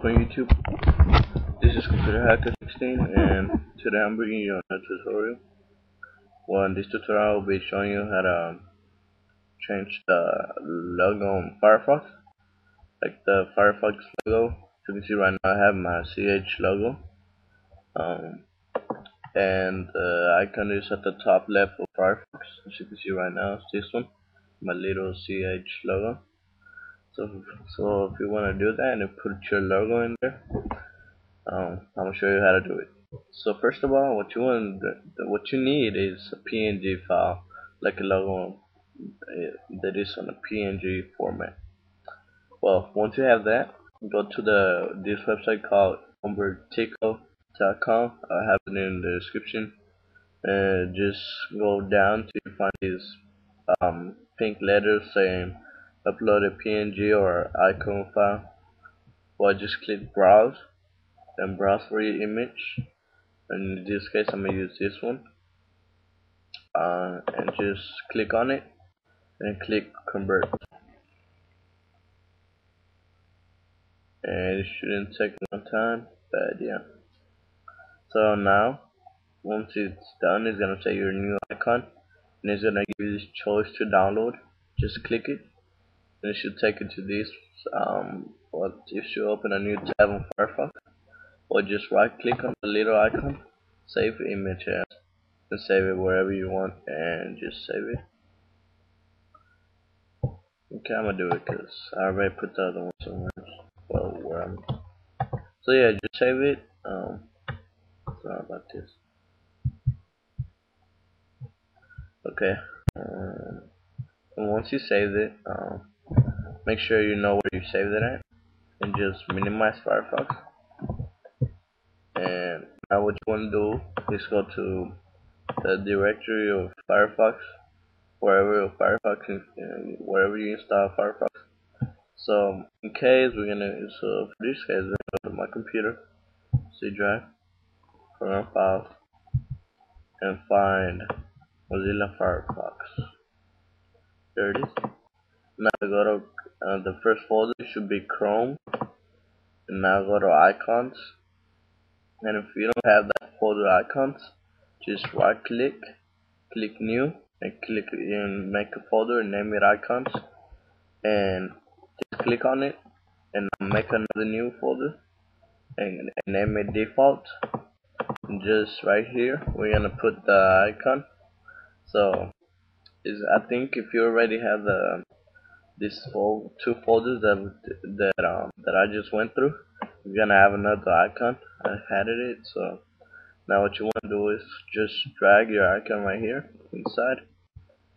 YouTube? This is Computer Hacker 16 and today I'm bringing you a tutorial. Well in this tutorial I'll be showing you how to change the logo on Firefox. Like the Firefox logo. As you can see right now I have my CH logo. Um, and the icon is at the top left of Firefox. As you can see right now it's this one. My little CH logo so so if you want to do that and put your logo in there um, I'm gonna show you how to do it. So first of all what you want what you need is a PNG file like a logo eh, that is on a PNG format. Well once you have that go to the this website called convertico.com I have it in the description. And just go down to find these um, pink letters saying upload a PNG or icon file or just click browse and browse for your image. And in this case I'm gonna use this one. Uh, and just click on it and click convert. And it shouldn't take long time but yeah. So now once it's done it's gonna say your new icon and it's gonna give you this choice to download. Just click it it should take you to this um if you open a new tab on Firefox or just right click on the little icon save image as and save it wherever you want and just save it. Okay I'm gonna do it because I already put the other one somewhere well where I'm so yeah just save it. Um sorry about this? Okay. Um, and once you save it um make sure you know where you saved it at and just minimize Firefox. And now what you want to do is go to the directory of Firefox wherever Firefox wherever you install Firefox. So in case we're gonna so for this case we're gonna go to my computer C drive program files and find Mozilla Firefox. There it is. Now go to uh, the first folder should be Chrome and now go to icons. And if you don't have that folder icons just right click click new and click and make a folder and name it icons. And just click on it and make another new folder and, and name it default. And just right here we're gonna put the icon. So is I think if you already have the these two folders that that um that I just went through. You're gonna have another icon. I added it, so now what you want to do is just drag your icon right here inside.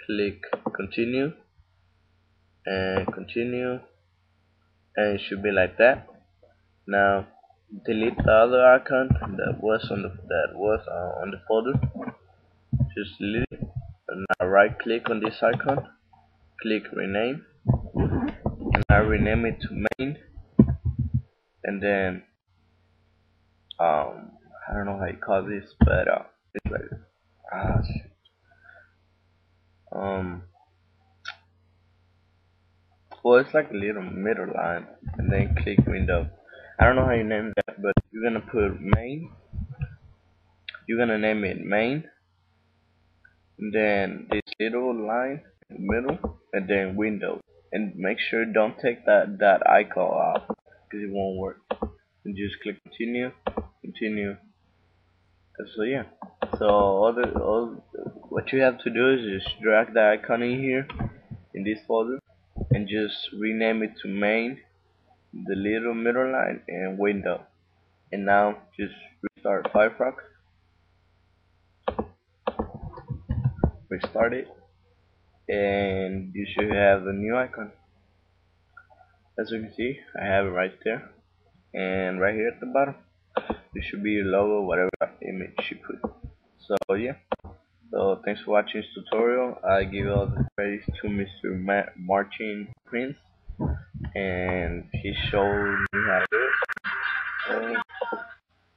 Click continue and continue, and it should be like that. Now delete the other icon that was on the that was uh, on the folder. Just delete it. And now right click on this icon. Click rename and I rename it to main and then um I don't know how you call this but uh it's like ah um well it's like a little middle line and then click window. I don't know how you name that but you're gonna put main you're gonna name it main and then this little line in the middle and then window and make sure don't take that that icon off because it won't work. And just click continue continue. And so yeah. So all the all what you have to do is just drag the icon in here in this folder and just rename it to main the little middle line and window. And now just restart Firefox. Restart it and you should have a new icon. As you can see I have it right there. And right here at the bottom it should be your logo whatever image you put. So yeah. So thanks for watching this tutorial. I give all the credits to Mr. Ma Martin Prince. And he showed me how to do it.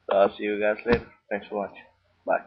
So I'll see you guys later. Thanks for watching. Bye